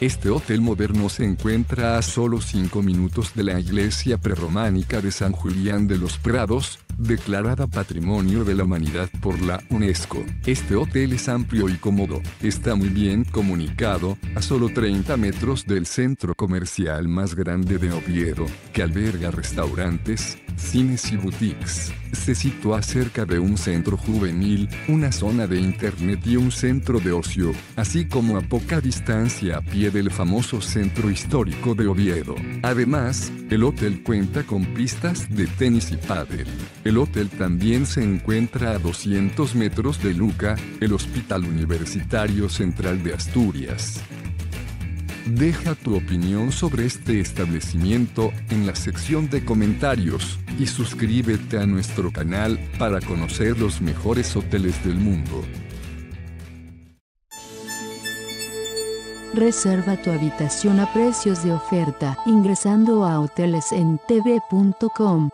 Este hotel moderno se encuentra a solo 5 minutos de la iglesia prerrománica de San Julián de los Prados, declarada Patrimonio de la Humanidad por la UNESCO. Este hotel es amplio y cómodo, está muy bien comunicado, a solo 30 metros del centro comercial más grande de Oviedo, que alberga restaurantes, cines y boutiques. Se sitúa cerca de un centro juvenil, una zona de internet y un centro de ocio, así como a poca distancia a pie del famoso centro histórico de Oviedo. Además, el hotel cuenta con pistas de tenis y pádel. El hotel también se encuentra a 200 metros de Luca, el Hospital Universitario Central de Asturias. Deja tu opinión sobre este establecimiento en la sección de comentarios y suscríbete a nuestro canal para conocer los mejores hoteles del mundo. Reserva tu habitación a precios de oferta ingresando a hotelesentv.com.